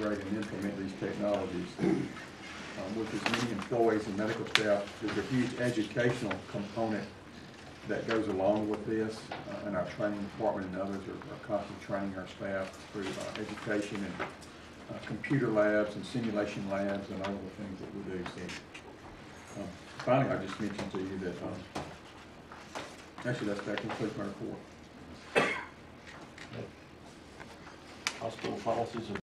integrate and implement these technologies. Um, With as many employees and medical staff, there's a huge educational component that goes along with this, uh, and our training department and others are are constantly training our staff through uh, education and uh, computer labs and simulation labs and all the things that we do, so. um, Finally, I just mentioned to you that, um, actually, that's, that concludes my report. Hospital policies are.